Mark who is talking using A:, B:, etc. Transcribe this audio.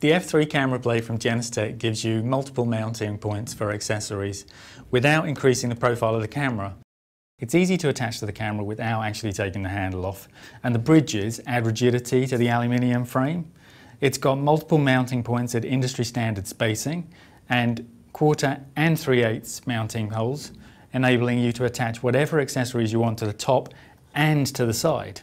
A: The F3 camera blade from Genustech gives you multiple mounting points for accessories without increasing the profile of the camera. It's easy to attach to the camera without actually taking the handle off and the bridges add rigidity to the aluminium frame. It's got multiple mounting points at industry standard spacing and quarter and 3 eighths mounting holes enabling you to attach whatever accessories you want to the top and to the side.